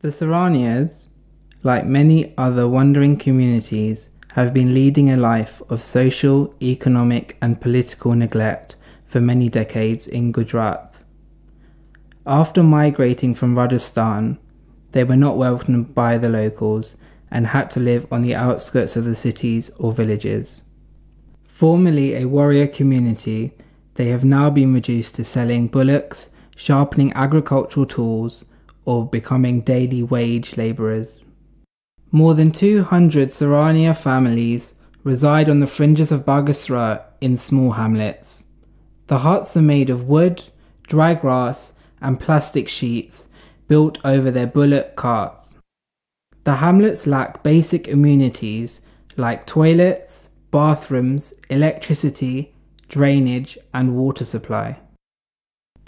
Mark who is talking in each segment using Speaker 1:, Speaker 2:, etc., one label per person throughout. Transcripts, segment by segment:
Speaker 1: The Saraniyas, like many other wandering communities, have been leading a life of social, economic, and political neglect for many decades in Gujarat. After migrating from Rajasthan, they were not welcomed by the locals and had to live on the outskirts of the cities or villages. Formerly a warrior community, they have now been reduced to selling bullocks, sharpening agricultural tools, or becoming daily wage labourers. More than 200 Saraniya families reside on the fringes of Bagasara in small hamlets. The huts are made of wood, dry grass, and plastic sheets built over their bullock carts. The hamlets lack basic amenities like toilets, bathrooms, electricity, drainage, and water supply.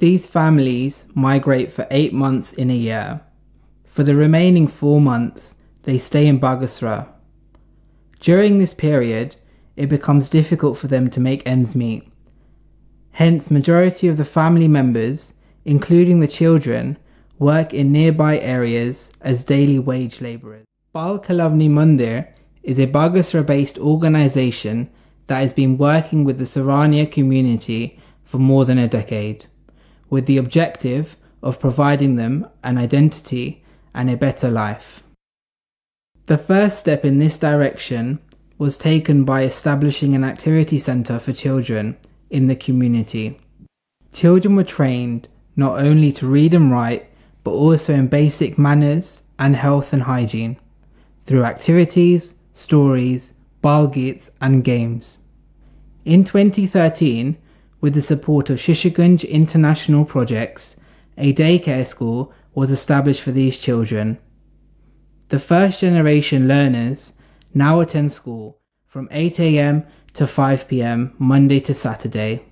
Speaker 1: These families migrate for eight months in a year. For the remaining four months, they stay in Bagasara. During this period, it becomes difficult for them to make ends meet. Hence, majority of the family members, including the children, work in nearby areas as daily wage labourers. Bal Kelavani Mandir is a Bagasara-based organisation that has been working with the Saraniya community for more than a decade, with the objective of providing them an identity and a better life. The first step in this direction was taken by establishing an activity centre for children in the community. Children were trained not only to read and write, but also in basic manners and health and hygiene through activities, stories, ball balgits, and games. In 2013, with the support of Shishukunj International Projects, a daycare school was established for these children the first generation learners now attend school from 8am to 5pm Monday to Saturday.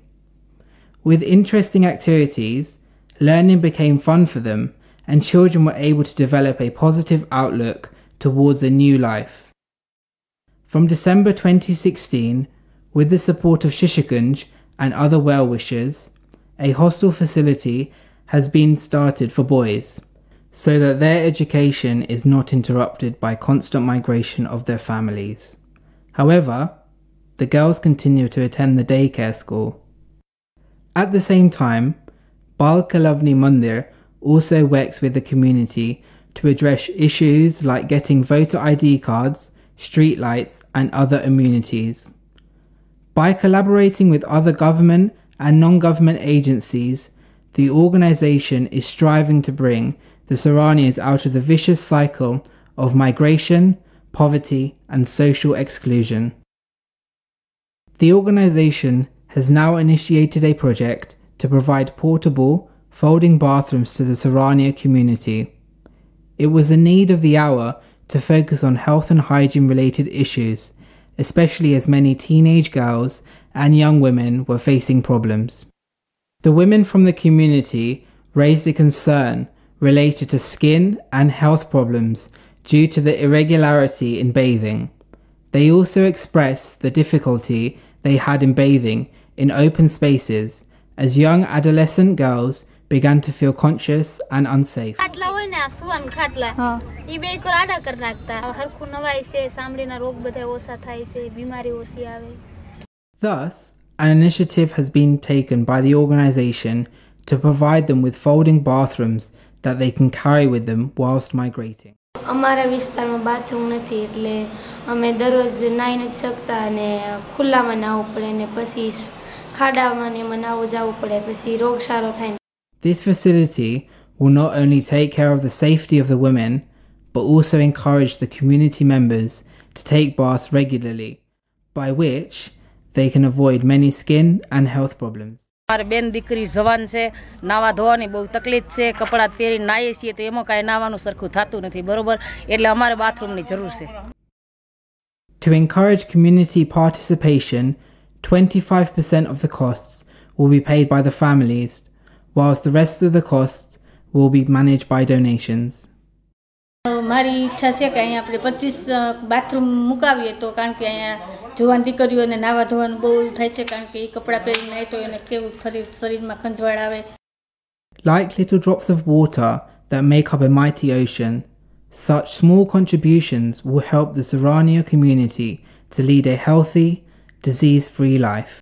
Speaker 1: With interesting activities, learning became fun for them and children were able to develop a positive outlook towards a new life. From December 2016, with the support of Shishukunj and other well wishers, a hostel facility has been started for boys so that their education is not interrupted by constant migration of their families. However, the girls continue to attend the daycare school. At the same time, Bal Kelavani Mandir also works with the community to address issues like getting voter ID cards, street lights, and other amenities. By collaborating with other government and non government agencies, the organisation is striving to bring the Saraniyans out of the vicious cycle of migration, poverty, and social exclusion. The organization has now initiated a project to provide portable, folding bathrooms to the Saraniya community. It was a need of the hour to focus on health and hygiene related issues, especially as many teenage girls and young women were facing problems. The women from the community raised a concern related to skin and health problems due to the irregularity in bathing. They also expressed the difficulty they had in bathing in open spaces as young adolescent girls began to feel conscious and unsafe. Thus, an initiative has been taken by the organisation to provide them with folding bathrooms that they can carry with them whilst migrating.
Speaker 2: અમારા વિસ્તારમાં bathroom નથી એટલે અમે દરરોજ નાહી નથી શકતા અને ખુલ્લામાં નાહવું પડે ને પછી ખાડામાં ને એમાં નાહવું જવું પડે પછી રોગસારો થાય
Speaker 1: This facility will not only take care of the safety of the women, but also encourage the community members to take baths regularly, by which they can avoid many skin and health problems.
Speaker 3: મારે બેન દીકરી જવાન છે નાવા ધોવાની બહુ તકલીફ છે કપડાં પહેરી નાહીએ છીએ તો એમાં કાંઈ નાવાનું સરખું થતું નથી બરોબર એટલે અમારે બાથરૂમની જરૂર છે
Speaker 1: To encourage community participation, 25% of the costs will be paid by the families, whilst the rest of the costs will be managed by donations.
Speaker 4: મારી ઈચ્છા છે કે અહીંયા આપણે પચીસ બાથરૂમ મુકાવીએ તો કારણ કે અહીંયા જોવાની દીકરીઓને નાવા ધોવાનું બહુ થાય છે કારણ કે એ કપડાં પહેરીને આવે તો એને કેવું ફરી શરીરમાં ખંજવાળ આવે
Speaker 1: Like little drops of water that make up a mighty ocean, such small contributions will help the Saraniya community to lead a healthy, disease-free life.